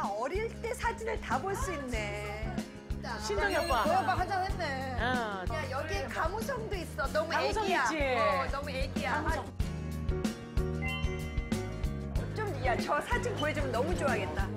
다 어릴 때 사진을 다 볼 수 있네. 신동이 네, 오빠. 오빠 화장했네. 어. 야, 여기에 감우성도 있어. 너무 감우성 애기야. 있지. 어, 너무 애기야. 아, 좀, 야, 저 사진 보여주면 너무 좋아하겠다.